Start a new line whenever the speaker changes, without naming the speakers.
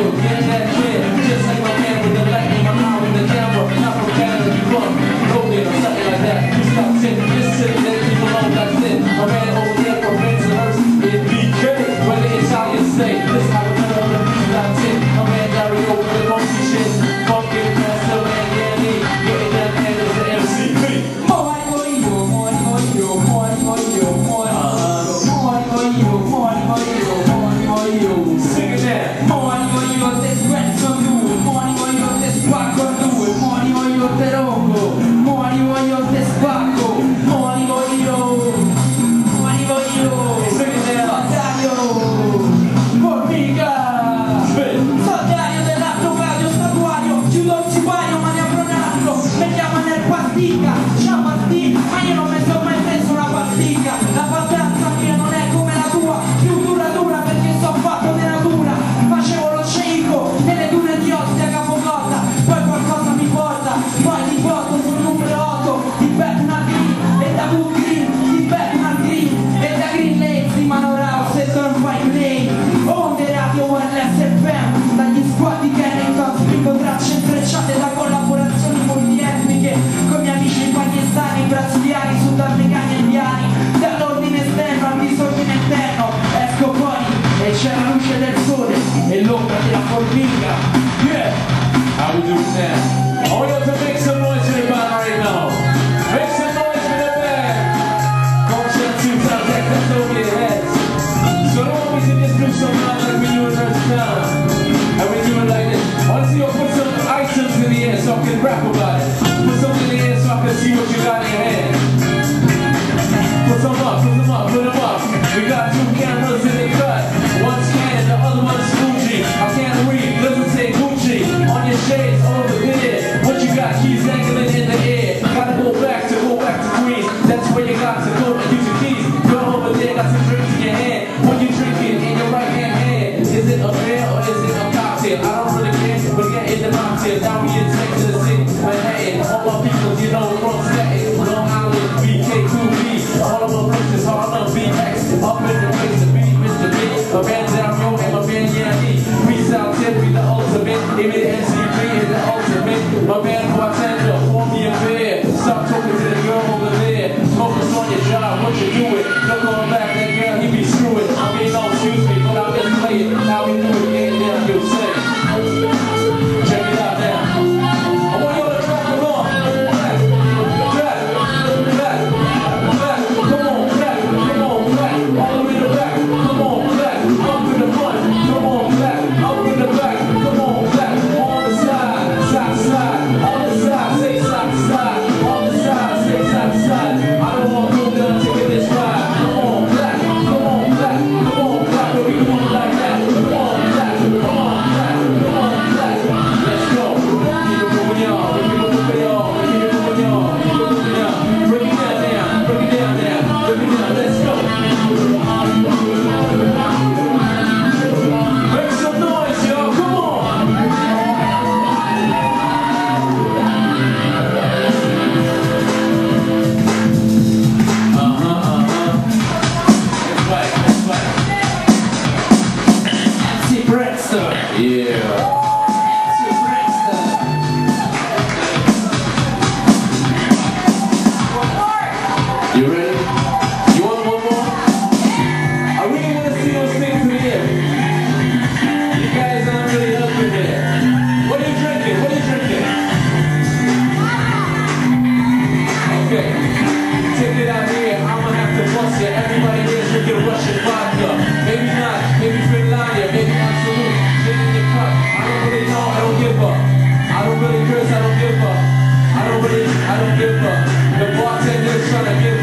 Rio Grande é you do it? Look on back. I don't give up. The bartender's trying to get.